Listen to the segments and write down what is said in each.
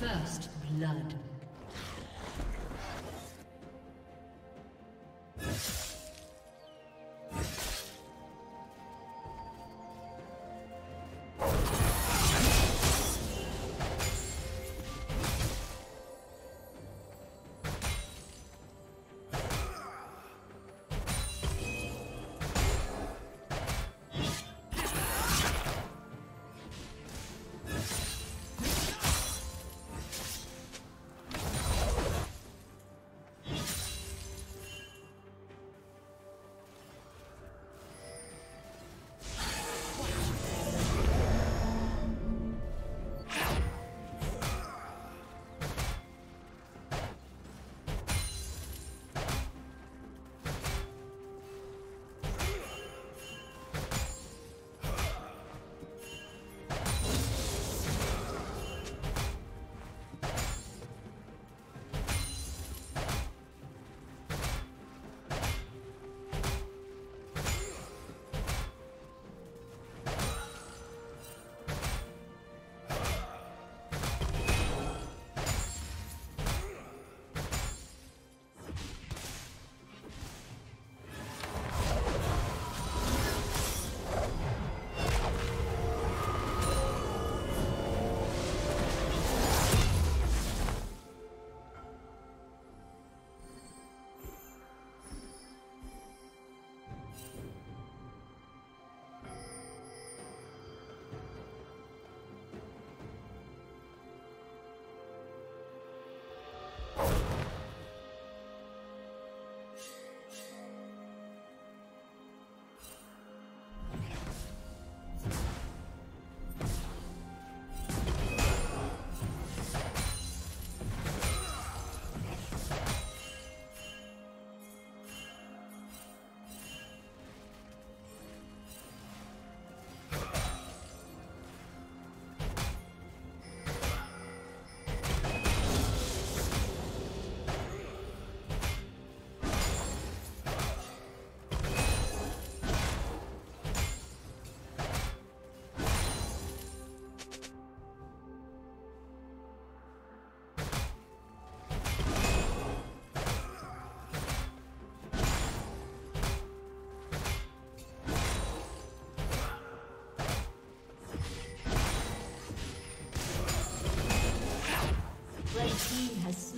First blood.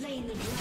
Slain the dragon.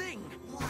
Thing!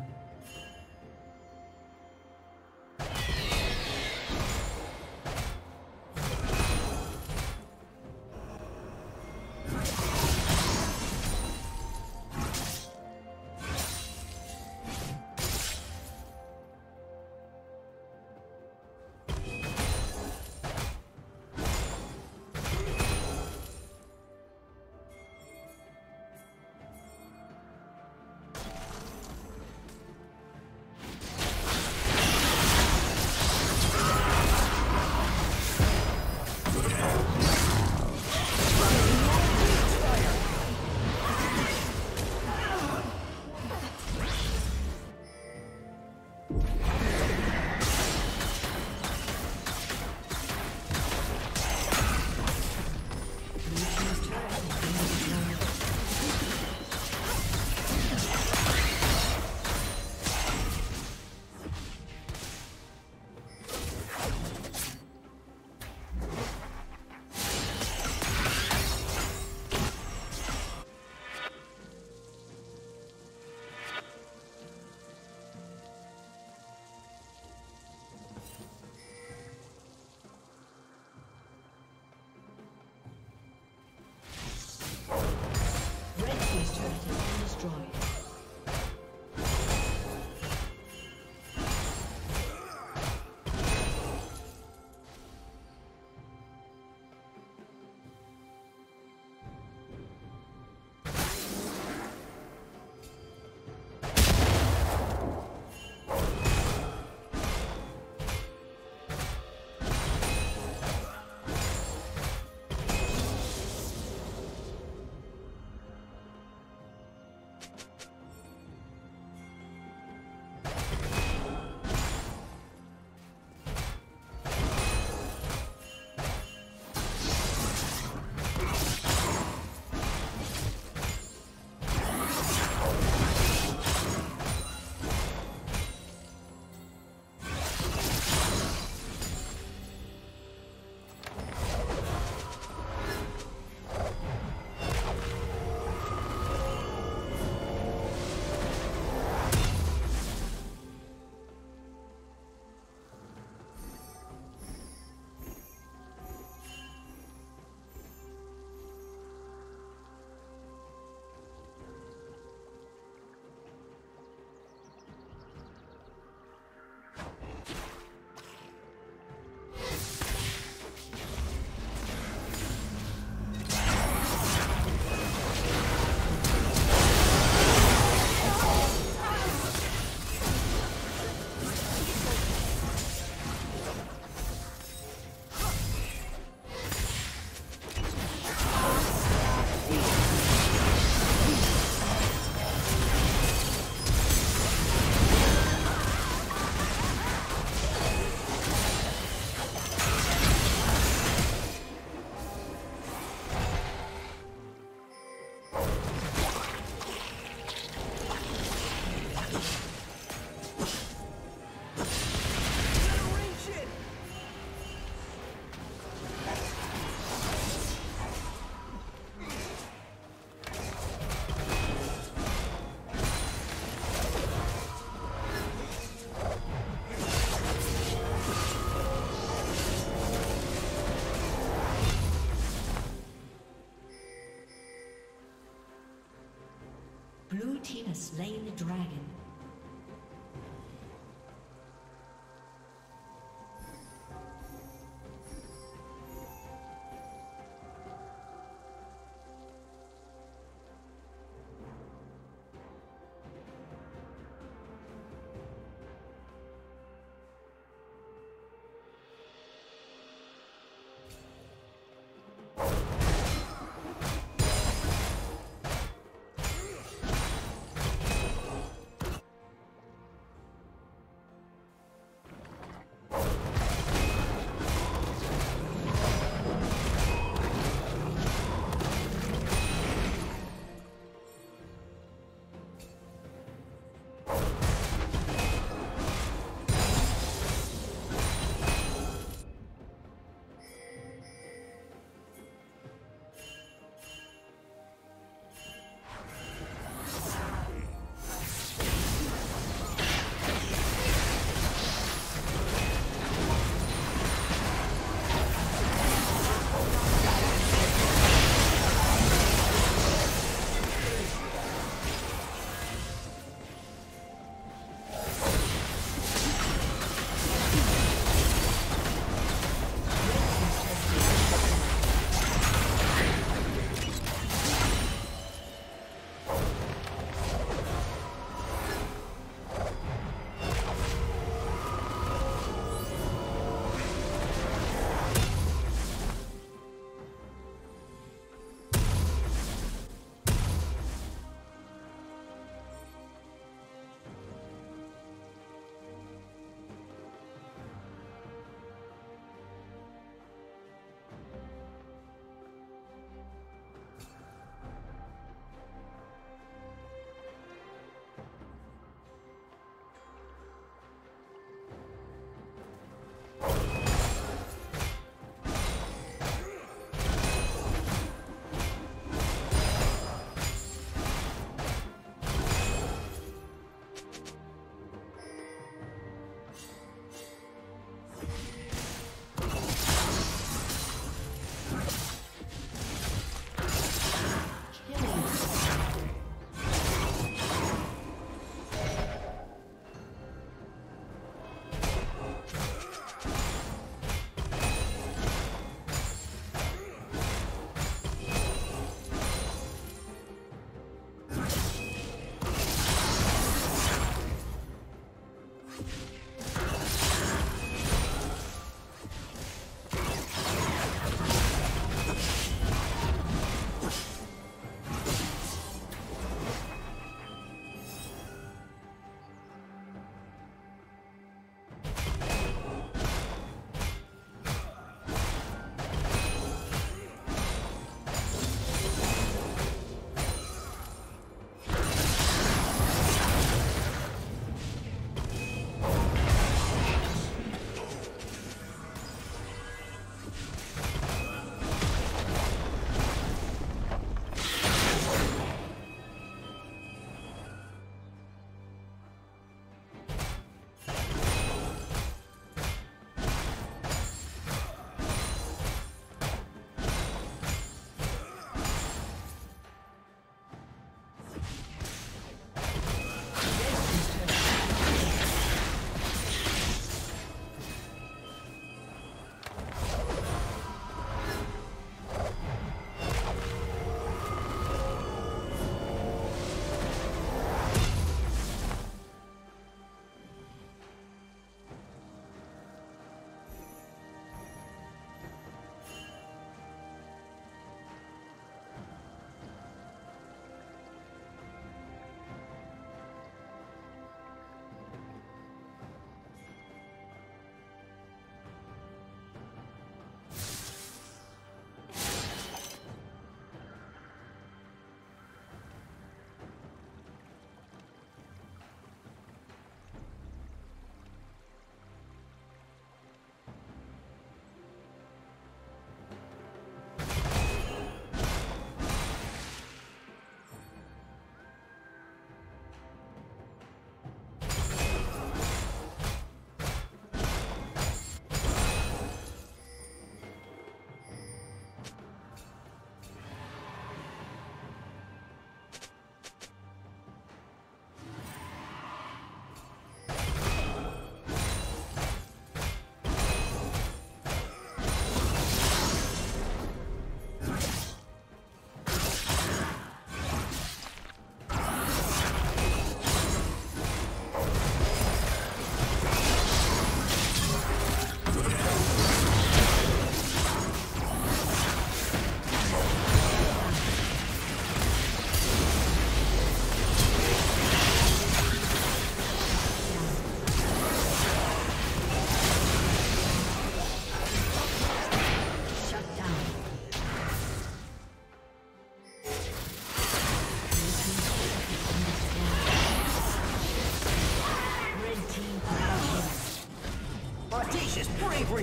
Slain the dragon.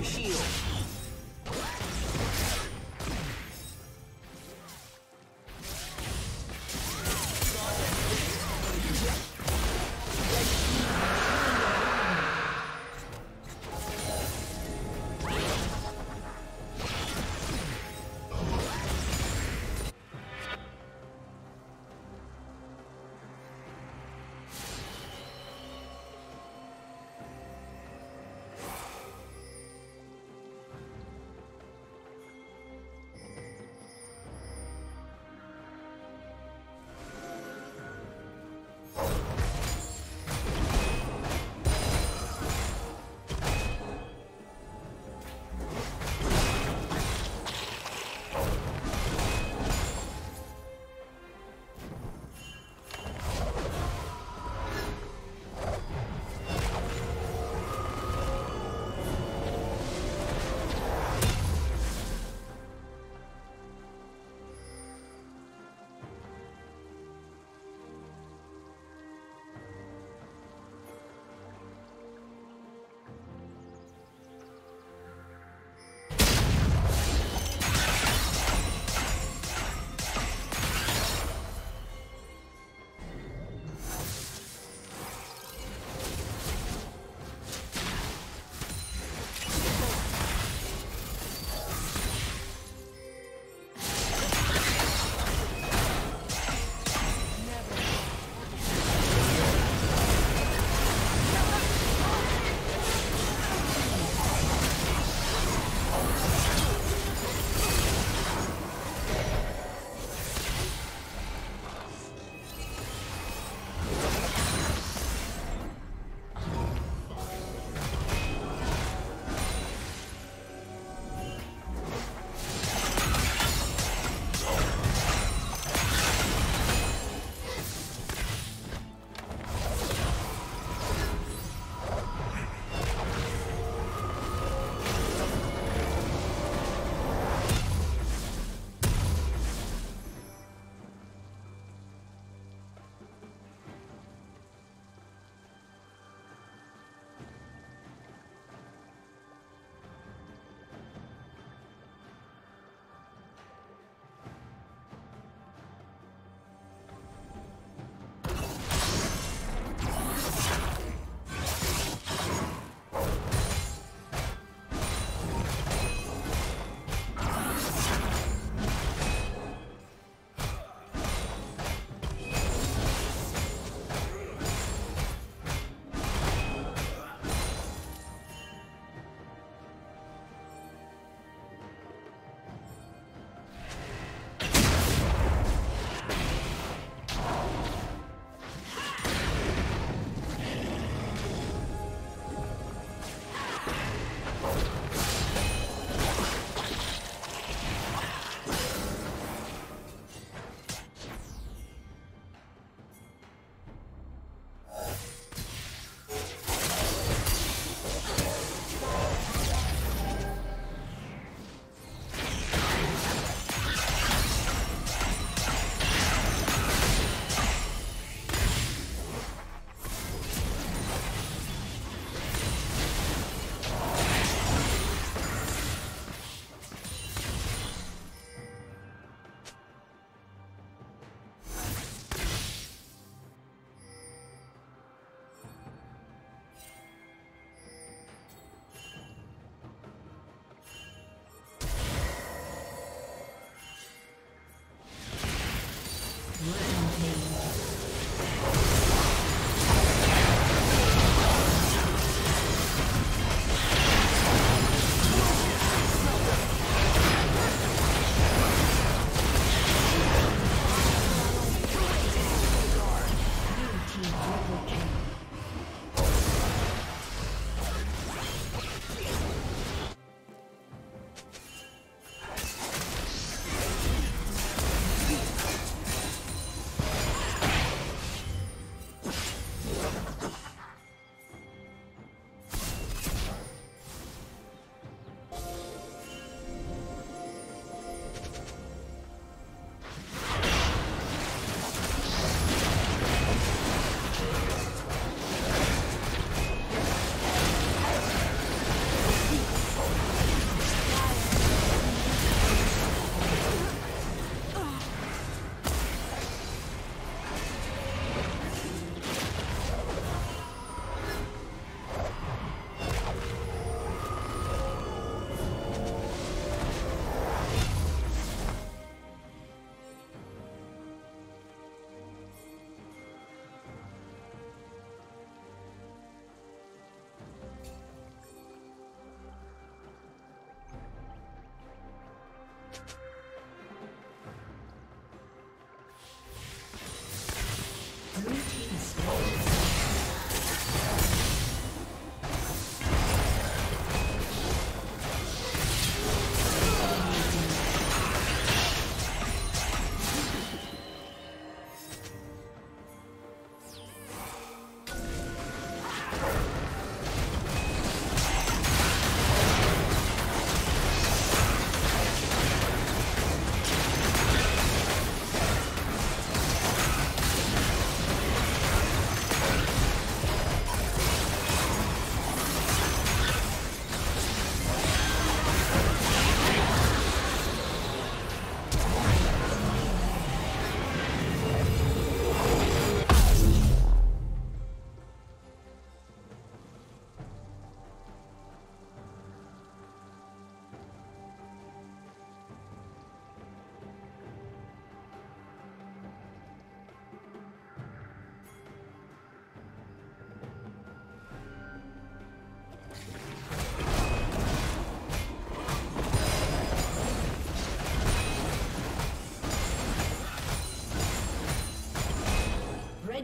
Bravery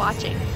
Watching.